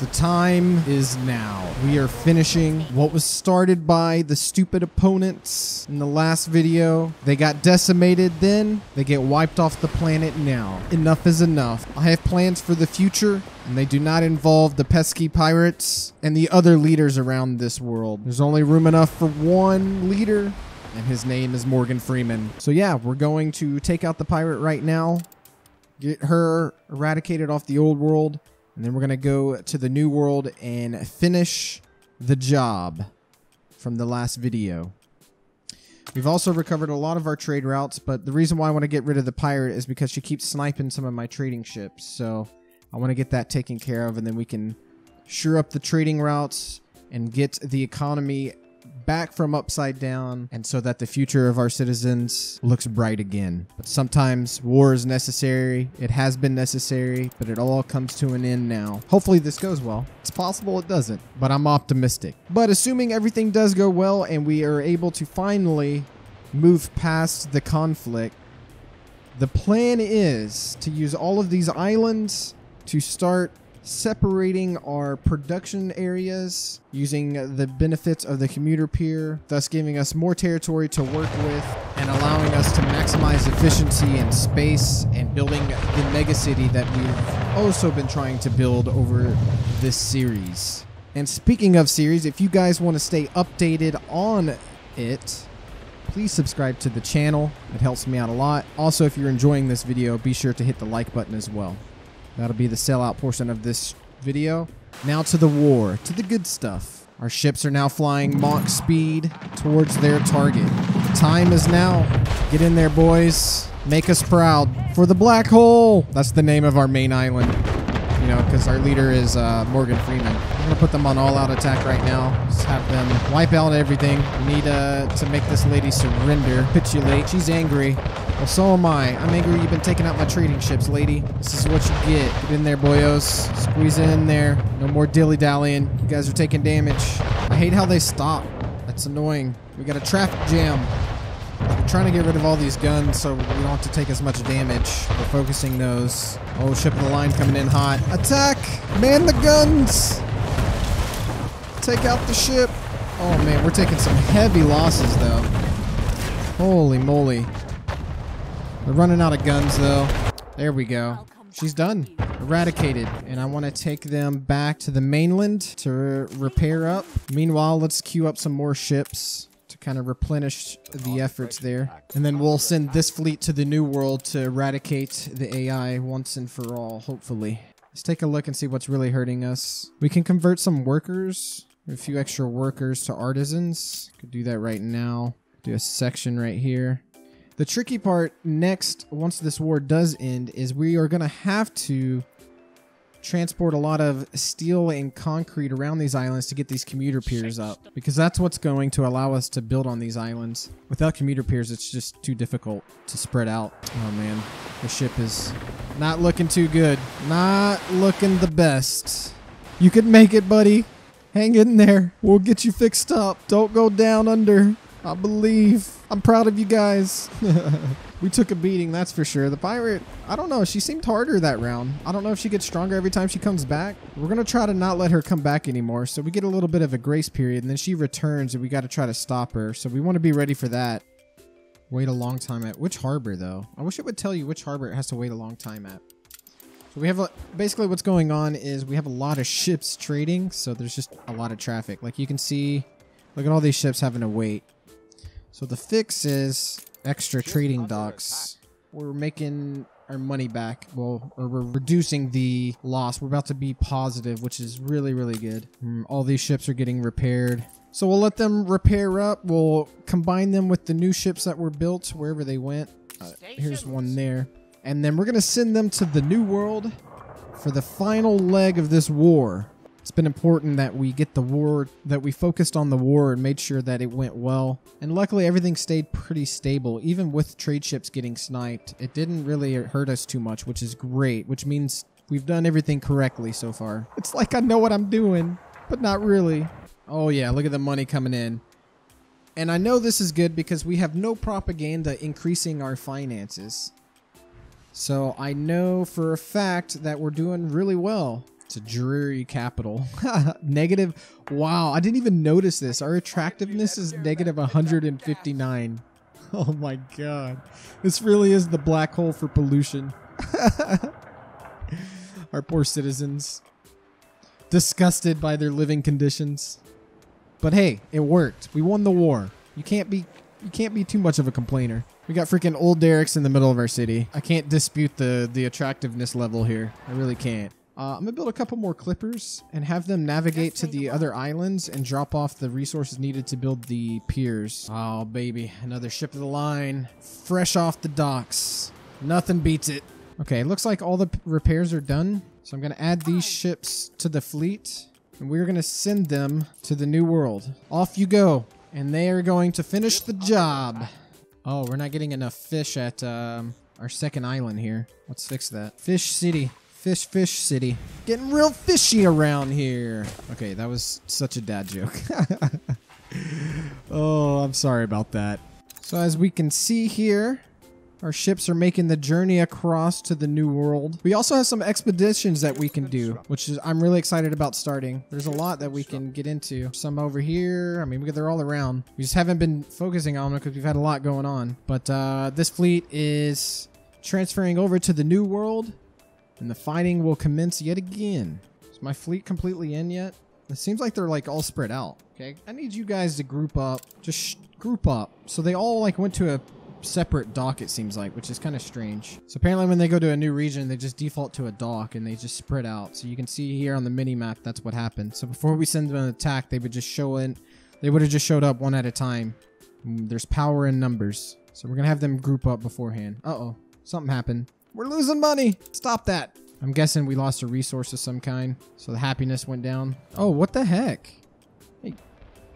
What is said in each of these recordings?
The time is now. We are finishing what was started by the stupid opponents in the last video. They got decimated then, they get wiped off the planet now. Enough is enough. I have plans for the future, and they do not involve the pesky pirates and the other leaders around this world. There's only room enough for one leader, and his name is Morgan Freeman. So yeah, we're going to take out the pirate right now, get her eradicated off the old world, and then we're going to go to the new world and finish the job from the last video. We've also recovered a lot of our trade routes, but the reason why I want to get rid of the pirate is because she keeps sniping some of my trading ships. So I want to get that taken care of, and then we can sure up the trading routes and get the economy back from upside down and so that the future of our citizens looks bright again. But sometimes war is necessary. It has been necessary, but it all comes to an end now. Hopefully this goes well. It's possible it doesn't, but I'm optimistic. But assuming everything does go well and we are able to finally move past the conflict, the plan is to use all of these islands to start separating our production areas using the benefits of the commuter pier, thus giving us more territory to work with and allowing us to maximize efficiency and space and building the megacity that we've also been trying to build over this series. And speaking of series, if you guys want to stay updated on it, please subscribe to the channel. It helps me out a lot. Also, if you're enjoying this video, be sure to hit the like button as well. That'll be the sellout portion of this video. Now to the war, to the good stuff. Our ships are now flying Mach speed towards their target. Time is now. Get in there, boys. Make us proud. For the black hole! That's the name of our main island. You know, because our leader is uh, Morgan Freeman. I'm going to put them on all-out attack right now. Just have them wipe out everything. We need uh, to make this lady surrender, capitulate. She's angry. Well, so am I. I'm angry you've been taking out my trading ships, lady. This is what you get. Get in there, boyos. Squeeze in there. No more dilly-dallying. You guys are taking damage. I hate how they stop. That's annoying. We got a traffic jam. Trying to get rid of all these guns so we don't have to take as much damage. We're focusing those. Oh, ship of the line coming in hot. Attack! Man the guns! Take out the ship. Oh man, we're taking some heavy losses though. Holy moly. We're running out of guns though. There we go. She's done. Eradicated. And I want to take them back to the mainland to re repair up. Meanwhile, let's queue up some more ships kind of replenish the efforts there. And then we'll send this fleet to the new world to eradicate the AI once and for all, hopefully. Let's take a look and see what's really hurting us. We can convert some workers, a few extra workers to artisans. Could do that right now. Do a section right here. The tricky part next, once this war does end, is we are going to have to transport a lot of steel and concrete around these islands to get these commuter piers up because that's what's going to allow us to build on these islands. Without commuter piers, it's just too difficult to spread out. Oh man, the ship is not looking too good. Not looking the best. You can make it, buddy. Hang in there. We'll get you fixed up. Don't go down under. I believe. I'm proud of you guys. we took a beating, that's for sure. The pirate, I don't know. She seemed harder that round. I don't know if she gets stronger every time she comes back. We're going to try to not let her come back anymore. So we get a little bit of a grace period, and then she returns, and we got to try to stop her. So we want to be ready for that. Wait a long time at which harbor, though? I wish it would tell you which harbor it has to wait a long time at. So we have a, basically what's going on is we have a lot of ships trading, so there's just a lot of traffic. Like you can see, look at all these ships having to wait. So the fix is extra trading docks. We're making our money back. Well, or we're reducing the loss. We're about to be positive, which is really, really good. Mm, all these ships are getting repaired. So we'll let them repair up. We'll combine them with the new ships that were built wherever they went. Uh, here's one there. And then we're going to send them to the New World for the final leg of this war. It's been important that we get the war, that we focused on the war and made sure that it went well. And luckily, everything stayed pretty stable. Even with trade ships getting sniped, it didn't really hurt us too much, which is great, which means we've done everything correctly so far. It's like I know what I'm doing, but not really. Oh, yeah, look at the money coming in. And I know this is good because we have no propaganda increasing our finances. So I know for a fact that we're doing really well. It's a dreary capital. negative. Wow, I didn't even notice this. Our attractiveness is negative 159. Oh my god. This really is the black hole for pollution. Our poor citizens. Disgusted by their living conditions. But hey, it worked. We won the war. You can't be you can't be too much of a complainer. We got freaking old derricks in the middle of our city. I can't dispute the the attractiveness level here. I really can't. Uh, I'm gonna build a couple more clippers and have them navigate to the other islands and drop off the resources needed to build the piers. Oh baby, another ship of the line, fresh off the docks. Nothing beats it. Okay, looks like all the repairs are done. So I'm gonna add these ships to the fleet and we're gonna send them to the new world. Off you go. And they are going to finish the job. Oh, we're not getting enough fish at um, our second island here. Let's fix that. Fish City. Fish, fish city. Getting real fishy around here. Okay, that was such a dad joke. oh, I'm sorry about that. So as we can see here, our ships are making the journey across to the new world. We also have some expeditions that we can do, which is I'm really excited about starting. There's a lot that we can get into. Some over here. I mean, they're all around. We just haven't been focusing on them because we've had a lot going on. But uh, this fleet is transferring over to the new world and the fighting will commence yet again. Is my fleet completely in yet? It seems like they're like all spread out. Okay, I need you guys to group up. Just group up. So they all like went to a separate dock it seems like which is kind of strange so apparently when they go to a new region they just default to a dock and they just spread out so you can see here on the mini map that's what happened so before we send them an attack they would just show in they would have just showed up one at a time mm, there's power in numbers so we're gonna have them group up beforehand uh-oh something happened we're losing money stop that I'm guessing we lost a resource of some kind so the happiness went down oh what the heck hey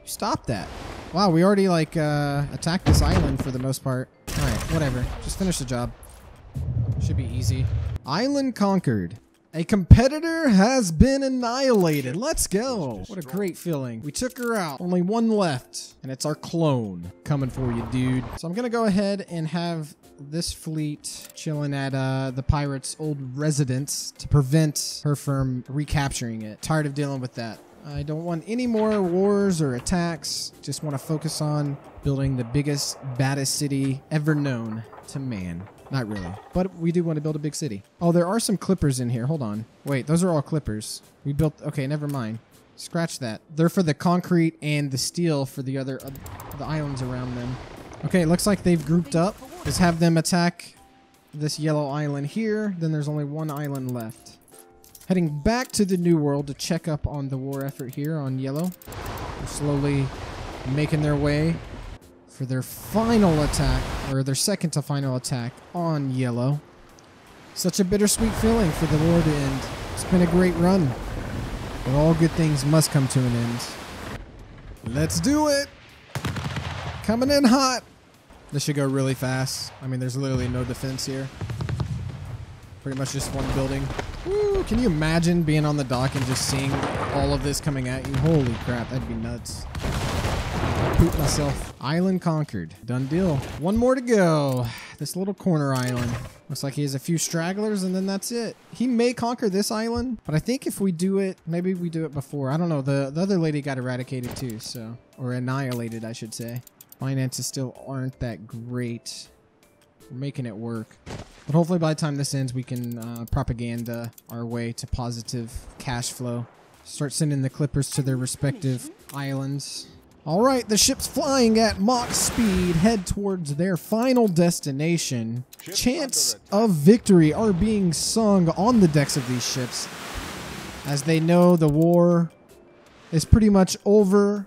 stop that Wow, we already like uh, attacked this island for the most part. All right, whatever. Just finish the job. Should be easy. Island conquered. A competitor has been annihilated. Let's go. What a great feeling. We took her out. Only one left. And it's our clone coming for you, dude. So I'm going to go ahead and have this fleet chilling at uh, the pirate's old residence to prevent her from recapturing it. Tired of dealing with that. I don't want any more wars or attacks. Just want to focus on building the biggest, baddest city ever known to man. Not really. But we do want to build a big city. Oh, there are some clippers in here. Hold on. Wait, those are all clippers. We built... Okay, never mind. Scratch that. They're for the concrete and the steel for the other... Uh, the islands around them. Okay, looks like they've grouped up. Let's have them attack this yellow island here. Then there's only one island left. Heading back to the New World to check up on the war effort here on Yellow. They're slowly making their way for their final attack, or their second to final attack on Yellow. Such a bittersweet feeling for the war to end. It's been a great run, but all good things must come to an end. Let's do it! Coming in hot! This should go really fast. I mean, there's literally no defense here. Pretty much just one building. Can you imagine being on the dock and just seeing all of this coming at you? Holy crap, that'd be nuts. Poop myself. Island conquered. Done deal. One more to go. This little corner island. Looks like he has a few stragglers and then that's it. He may conquer this island, but I think if we do it, maybe we do it before. I don't know. The, the other lady got eradicated too, so. Or annihilated, I should say. Finances still aren't that great. We're making it work. But hopefully by the time this ends, we can uh, propaganda our way to positive cash flow. Start sending the Clippers to their respective islands. All right, the ship's flying at Mach speed, head towards their final destination. Chants of victory are being sung on the decks of these ships as they know the war is pretty much over.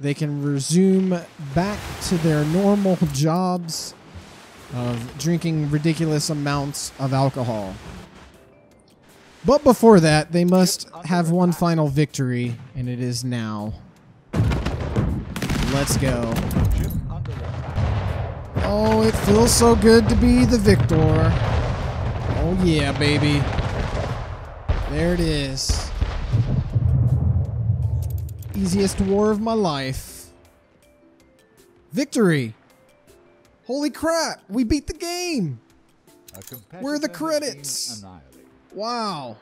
They can resume back to their normal jobs of drinking ridiculous amounts of alcohol. But before that, they must have one final victory, and it is now. Let's go. Oh, it feels so good to be the victor. Oh yeah, baby. There it is. Easiest war of my life. Victory! Holy crap! We beat the game! Where are the credits? Wow.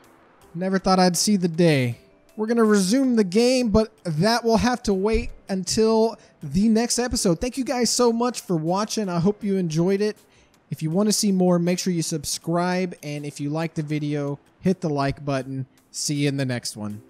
Never thought I'd see the day. We're going to resume the game, but that will have to wait until the next episode. Thank you guys so much for watching. I hope you enjoyed it. If you want to see more, make sure you subscribe. And if you like the video, hit the like button. See you in the next one.